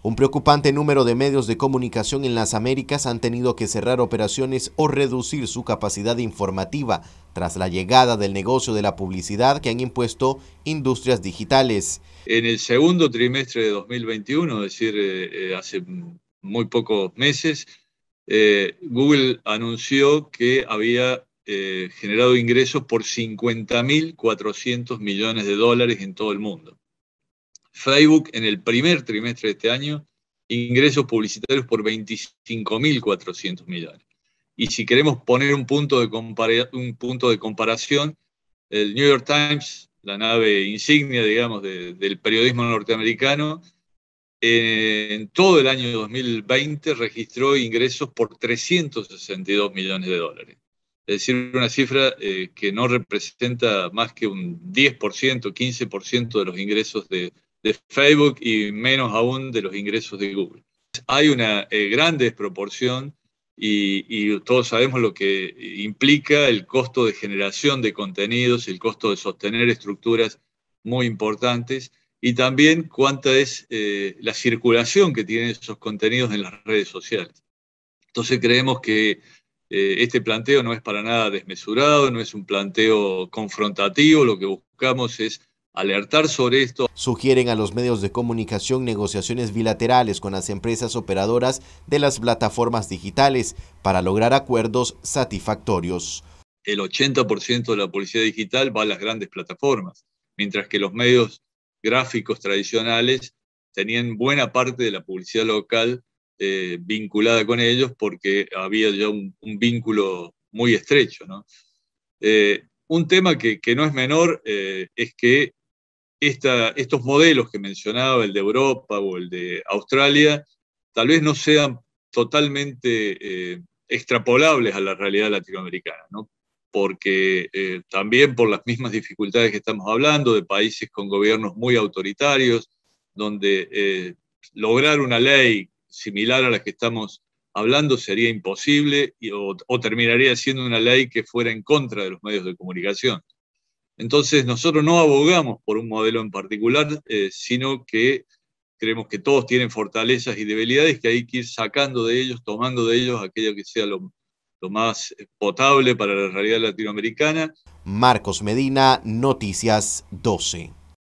Un preocupante número de medios de comunicación en las Américas han tenido que cerrar operaciones o reducir su capacidad informativa tras la llegada del negocio de la publicidad que han impuesto industrias digitales. En el segundo trimestre de 2021, es decir, eh, eh, hace muy pocos meses, eh, Google anunció que había generado ingresos por 50.400 millones de dólares en todo el mundo. Facebook en el primer trimestre de este año, ingresos publicitarios por 25.400 millones. Y si queremos poner un punto, de un punto de comparación, el New York Times, la nave insignia, digamos, del periodismo norteamericano, en todo el año 2020 registró ingresos por 362 millones de dólares. Es decir, una cifra eh, que no representa más que un 10%, 15% de los ingresos de, de Facebook y menos aún de los ingresos de Google. Hay una eh, gran desproporción y, todos sabemos lo que implica el costo de generación de contenidos, el costo de sostener estructuras muy importantes y también cuánta es eh, la circulación que tienen esos contenidos en las redes sociales. Entonces creemos que eh, este planteo no es para nada desmesurado, no es un planteo confrontativo, lo que buscamos es alertar sobre esto. Sugieren a los medios de comunicación negociaciones bilaterales con las empresas operadoras de las plataformas digitales para lograr acuerdos satisfactorios. El 80% de la publicidad digital va a las grandes plataformas, mientras que los medios gráficos tradicionales tenían buena parte de la publicidad local eh, vinculada con ellos porque había ya un, vínculo muy estrecho. Eh, un tema que, no es menor eh, es que estos modelos que mencionaba, el de Europa o el de Australia, tal vez no sean totalmente eh, extrapolables a la realidad latinoamericana, ¿no? porque eh, también por las mismas dificultades que estamos hablando, de países con gobiernos muy autoritarios, donde eh, lograr una ley similar a la que estamos hablando sería imposible o terminaría siendo una ley que fuera en contra de los medios de comunicación. Entonces, nosotros no abogamos por un modelo en particular, eh, sino que creemos que todos tienen fortalezas y debilidades que hay que ir sacando de ellos, tomando de ellos aquello que sea lo, lo más potable para la realidad latinoamericana. Marcos Medina, Noticias 12.